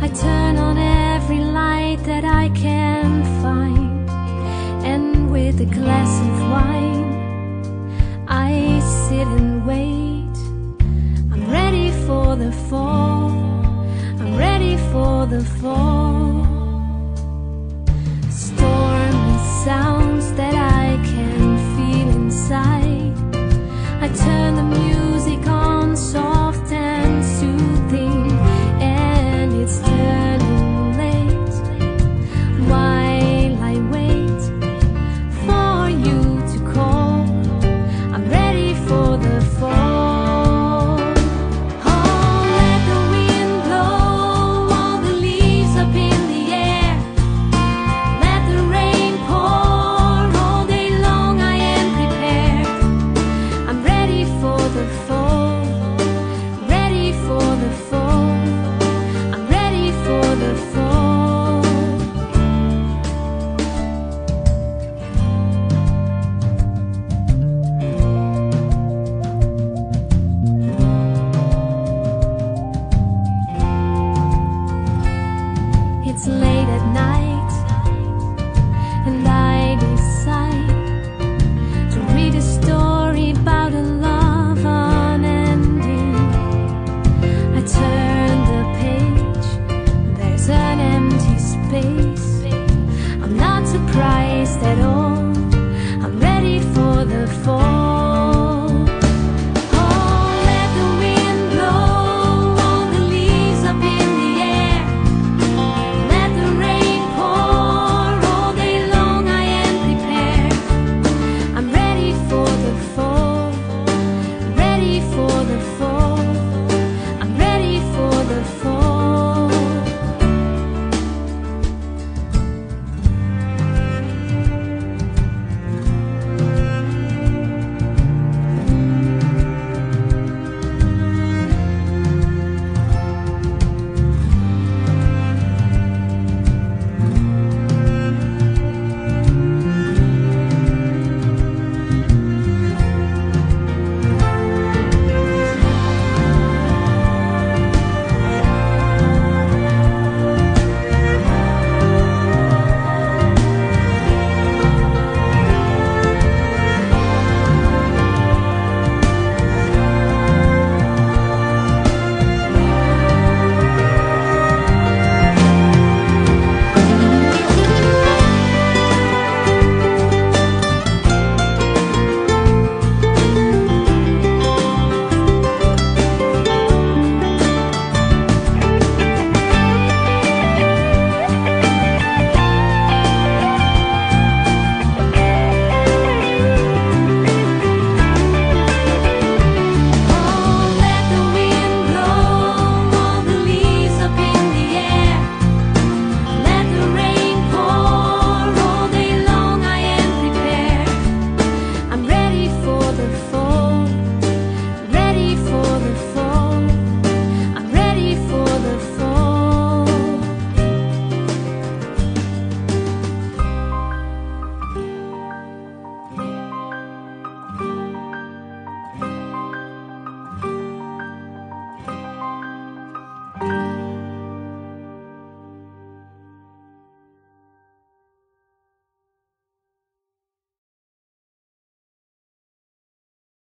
I turn on every light that I can find, and with a glass of wine, I sit and wait. I'm ready for the fall. I'm ready for the fall. late at night.